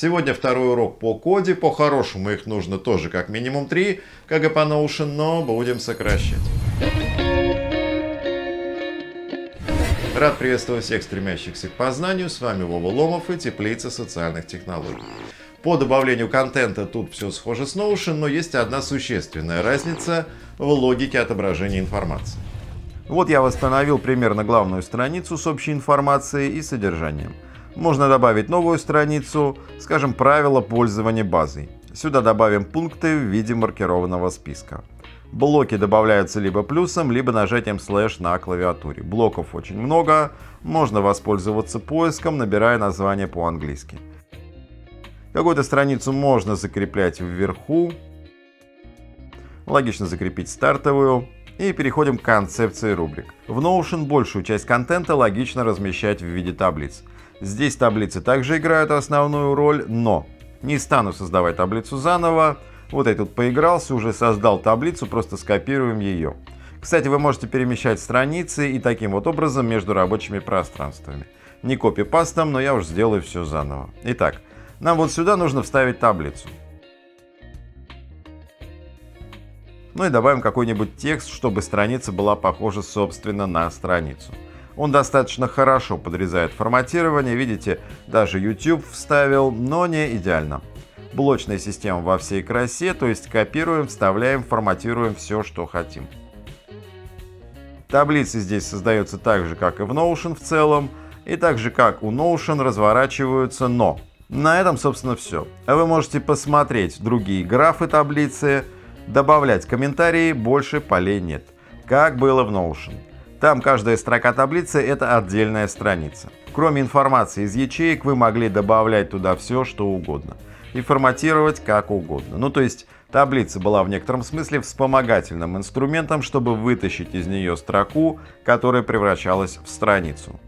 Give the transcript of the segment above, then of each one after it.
Сегодня второй урок по коде. По-хорошему их нужно тоже как минимум три, как и по Notion, но будем сокращать. Рад приветствовать всех стремящихся к познанию. С вами Вова Ломов и Теплица социальных технологий. По добавлению контента тут все схоже с Notion, но есть одна существенная разница в логике отображения информации. Вот я восстановил примерно главную страницу с общей информацией и содержанием. Можно добавить новую страницу, скажем, правила пользования базой. Сюда добавим пункты в виде маркированного списка. Блоки добавляются либо плюсом, либо нажатием слэш на клавиатуре. Блоков очень много, можно воспользоваться поиском, набирая название по-английски. Какую-то страницу можно закреплять вверху. Логично закрепить стартовую. И переходим к концепции рубрик. В Notion большую часть контента логично размещать в виде таблиц. Здесь таблицы также играют основную роль, но не стану создавать таблицу заново. Вот я тут поигрался, уже создал таблицу, просто скопируем ее. Кстати, вы можете перемещать страницы и таким вот образом между рабочими пространствами. Не копипастом, но я уж сделаю все заново. Итак, нам вот сюда нужно вставить таблицу. Ну и добавим какой-нибудь текст, чтобы страница была похожа, собственно, на страницу. Он достаточно хорошо подрезает форматирование, видите, даже YouTube вставил, но не идеально. Блочная система во всей красе, то есть копируем, вставляем, форматируем все, что хотим. Таблицы здесь создаются так же, как и в Notion в целом, и так же, как у Notion разворачиваются, но на этом, собственно, все. Вы можете посмотреть другие графы таблицы, добавлять комментарии, больше полей нет. Как было в Notion. Там каждая строка таблицы – это отдельная страница. Кроме информации из ячеек, вы могли добавлять туда все, что угодно. И форматировать как угодно. Ну, то есть, таблица была в некотором смысле вспомогательным инструментом, чтобы вытащить из нее строку, которая превращалась в страницу.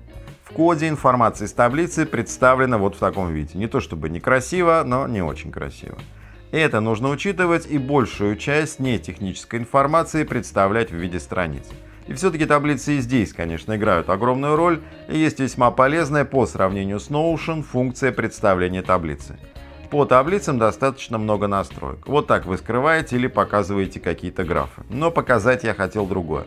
В коде информация из таблицы представлена вот в таком виде. Не то чтобы некрасиво, но не очень красиво. Это нужно учитывать и большую часть нетехнической информации представлять в виде страниц. И все-таки таблицы и здесь, конечно, играют огромную роль, и есть весьма полезная по сравнению с Notion функция представления таблицы. По таблицам достаточно много настроек. Вот так вы скрываете или показываете какие-то графы. Но показать я хотел другое.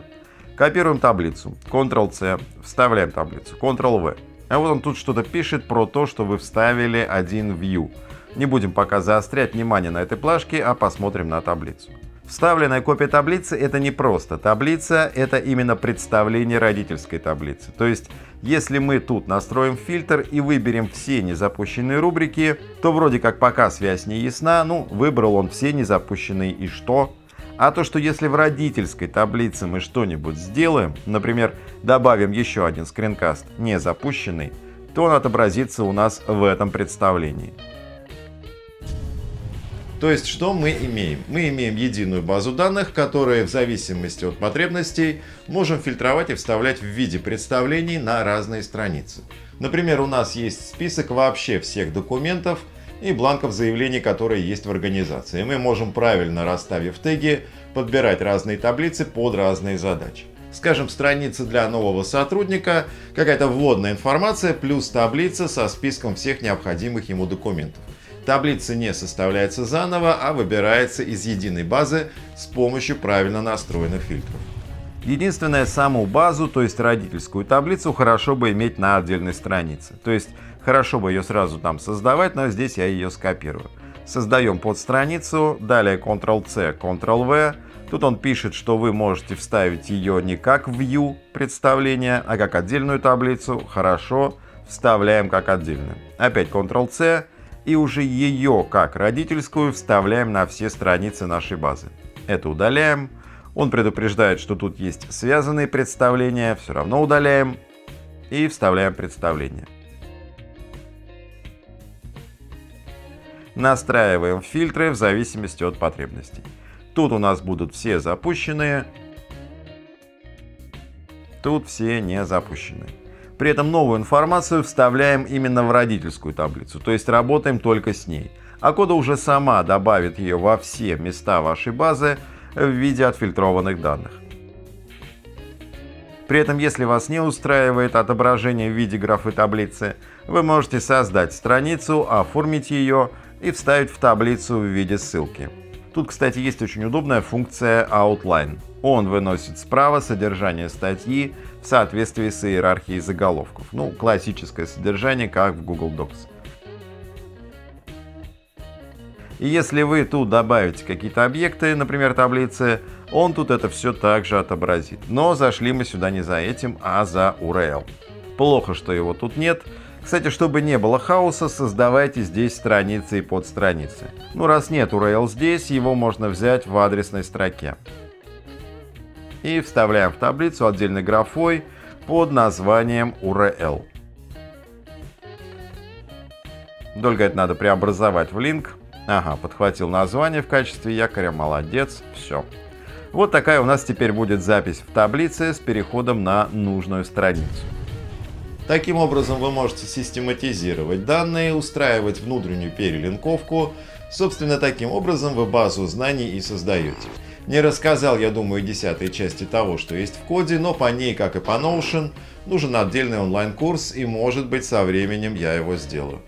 Копируем таблицу. Ctrl-C. Вставляем таблицу. Ctrl-V. А вот он тут что-то пишет про то, что вы вставили один view. Не будем пока заострять внимание на этой плашке, а посмотрим на таблицу. Вставленная копия таблицы – это не просто таблица, это именно представление родительской таблицы. То есть, если мы тут настроим фильтр и выберем все незапущенные рубрики, то вроде как пока связь не ясна, ну, выбрал он все незапущенные и что? А то, что если в родительской таблице мы что-нибудь сделаем, например, добавим еще один скринкаст не запущенный, то он отобразится у нас в этом представлении. То есть, что мы имеем? Мы имеем единую базу данных, которые в зависимости от потребностей можем фильтровать и вставлять в виде представлений на разные страницы. Например, у нас есть список вообще всех документов, и бланков заявлений, которые есть в организации. Мы можем правильно расставив теги, подбирать разные таблицы под разные задачи. Скажем, страница для нового сотрудника, какая-то вводная информация плюс таблица со списком всех необходимых ему документов. Таблица не составляется заново, а выбирается из единой базы с помощью правильно настроенных фильтров. Единственное, саму базу, то есть родительскую таблицу, хорошо бы иметь на отдельной странице. То есть Хорошо бы ее сразу там создавать, но здесь я ее скопирую. Создаем под страницу, далее Ctrl-C, Ctrl-V. Тут он пишет, что вы можете вставить ее не как view представление, а как отдельную таблицу. Хорошо, вставляем как отдельную. Опять Ctrl-C и уже ее как родительскую вставляем на все страницы нашей базы. Это удаляем. Он предупреждает, что тут есть связанные представления, все равно удаляем и вставляем представление. Настраиваем фильтры в зависимости от потребностей. Тут у нас будут все запущенные, тут все не запущенные. При этом новую информацию вставляем именно в родительскую таблицу, то есть работаем только с ней. А кода уже сама добавит ее во все места вашей базы в виде отфильтрованных данных. При этом, если вас не устраивает отображение в виде графы таблицы, вы можете создать страницу, оформить ее и вставить в таблицу в виде ссылки. Тут, кстати, есть очень удобная функция Outline. Он выносит справа содержание статьи в соответствии с иерархией заголовков. Ну, классическое содержание, как в Google Docs. И если вы тут добавите какие-то объекты, например, таблицы, он тут это все также отобразит. Но зашли мы сюда не за этим, а за URL. Плохо, что его тут нет. Кстати, чтобы не было хаоса, создавайте здесь страницы и подстраницы. Ну, раз нет URL здесь, его можно взять в адресной строке. И вставляем в таблицу отдельной графой под названием URL. Только это надо преобразовать в линк. Ага, подхватил название в качестве якоря, молодец, все. Вот такая у нас теперь будет запись в таблице с переходом на нужную страницу. Таким образом вы можете систематизировать данные, устраивать внутреннюю перелинковку. Собственно, таким образом вы базу знаний и создаете. Не рассказал, я думаю, десятой части того, что есть в коде, но по ней, как и по Notion, нужен отдельный онлайн-курс, и может быть со временем я его сделаю.